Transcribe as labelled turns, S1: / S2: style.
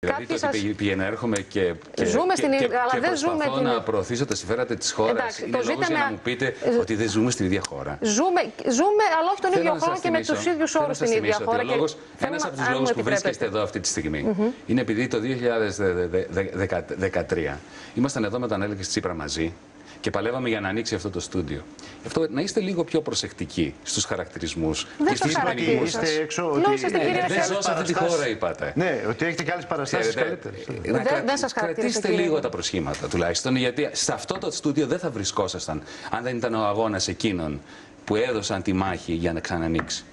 S1: Δηλαδή
S2: Κάποιοι
S1: το ότι
S2: σας-
S1: πηγα- πηγαίνω, έρχομαι και, και,
S2: Ζούμε
S1: και,
S2: στην
S1: και,
S2: ίδια- αλλά
S1: και
S2: δεν
S1: προσπαθώ
S2: ζούμε την-
S1: να προωθήσω τα συμφέροντα της χώρας.
S2: Εντάξει,
S1: είναι
S2: το
S1: λόγος για
S2: ζήταμε-
S1: να μου πείτε
S2: Ε,
S1: ότι δεν ζούμε στην ίδια χώρα.
S2: Ζούμε, ζούμε, αλλά όχι τον
S1: Θέλω
S2: ίδιο
S1: να
S2: χρόνο
S1: σας
S2: και με
S1: θυμίσω-
S2: τους ίδιους
S1: θέλω
S2: όρους
S1: να
S2: στην
S1: σας
S2: ίδια
S1: θυμίσω ότι
S2: χώρα.
S1: ο
S2: και
S1: λόγος,
S2: θέλω
S1: ένας
S2: να-
S1: από τους
S2: αν μου
S1: λόγους που
S2: επιτρέπετε.
S1: βρίσκεστε εδώ αυτή τη στιγμή είναι επειδή το 2013 ήμασταν εδώ με τον Έλεξη Τσίπρα μαζί και παλεύαμε για να ανοίξει αυτό το στούντιο. Γι' αυτό να είστε λίγο πιο προσεκτικοί στους χαρακτηρισμούς
S2: Δεν
S1: και
S2: το
S1: στους
S2: χαρακτήρισα.
S1: πανηγυμούς σας.
S3: Είστε έξω
S2: Λέω,
S3: ότι
S2: είσαστε κύριε
S1: Ε, Δεν
S2: Ρεφέλη.
S1: ζω σε αυτή τη
S3: παραστάσεις.
S1: χώρα, είπατε.
S3: Ναι, ότι έχετε και άλλες παραστάσεις
S1: Ξέρετε,
S3: καλύτερες.
S1: ε, να
S2: Δεν-
S1: κρατη-
S2: δεν σας χαρακτήρισα,
S1: Κρατήστε
S2: κύριε.
S1: λίγο τα προσχήματα τουλάχιστον, γιατί σε αυτό το στούντιο δεν θα βρισκόσασταν αν δεν ήταν ο αγώνας εκείνων που έδωσαν τη μάχη για να ξανανοίξει.